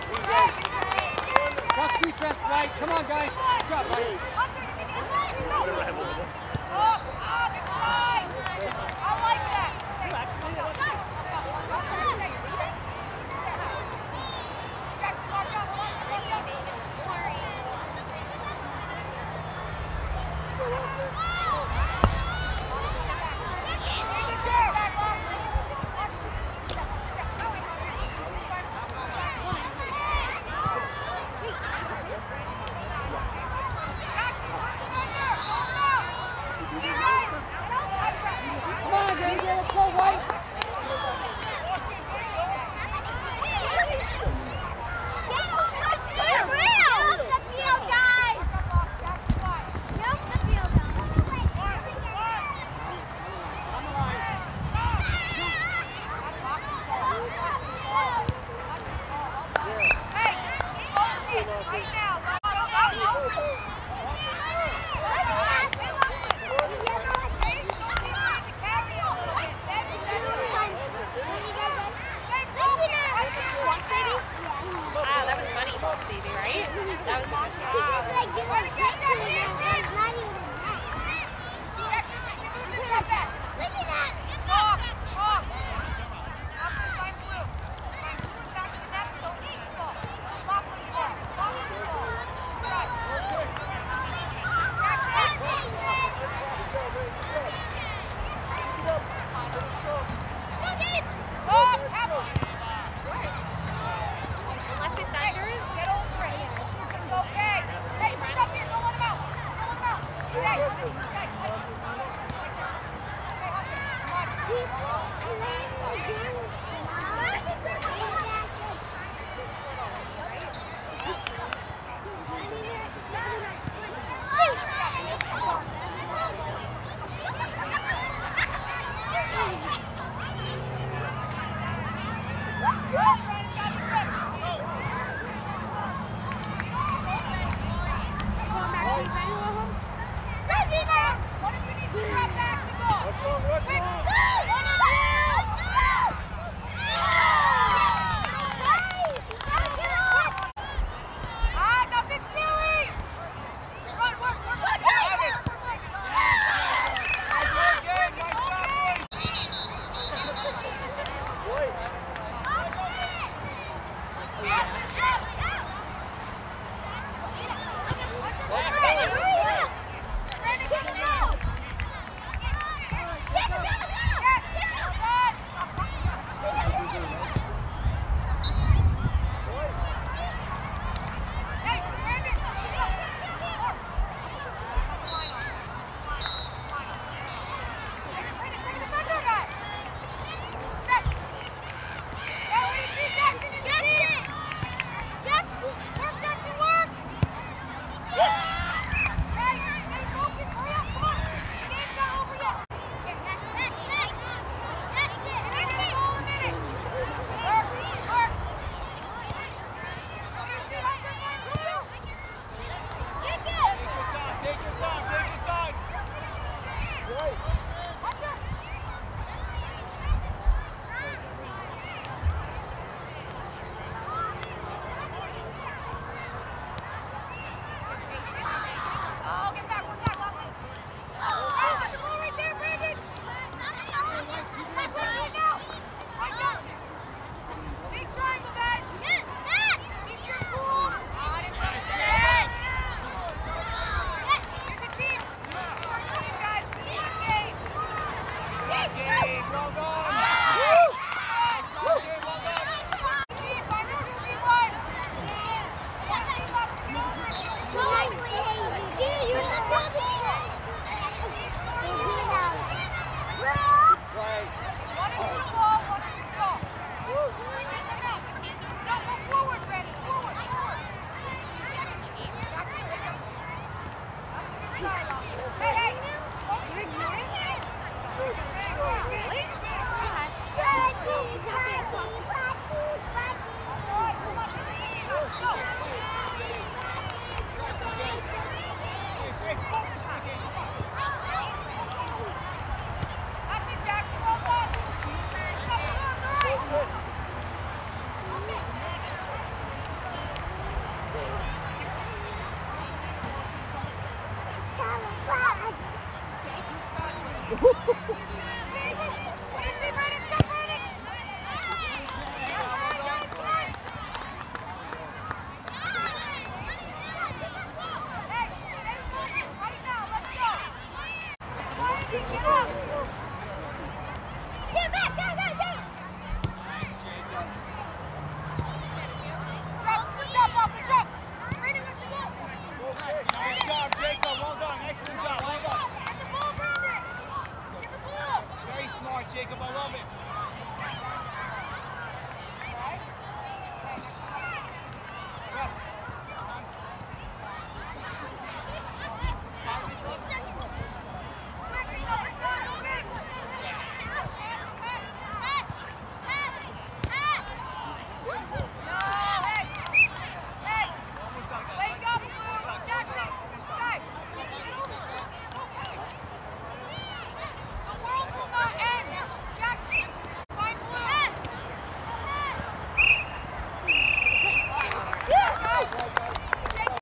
on, please. Tough defense, right? Come on, guys. Good job, buddy. What do